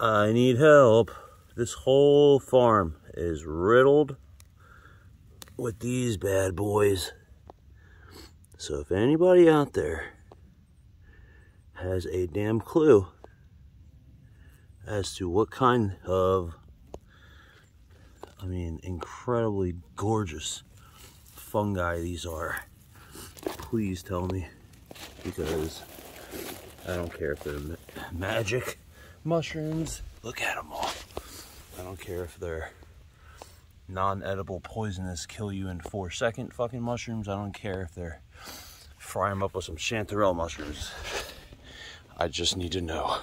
I need help. This whole farm is riddled with these bad boys. So if anybody out there has a damn clue as to what kind of, I mean, incredibly gorgeous fungi these are, please tell me because I don't care if they're ma magic mushrooms. Look at them all. I don't care if they're non-edible poisonous kill you in four second fucking mushrooms. I don't care if they're fry them up with some chanterelle mushrooms. I just need to know.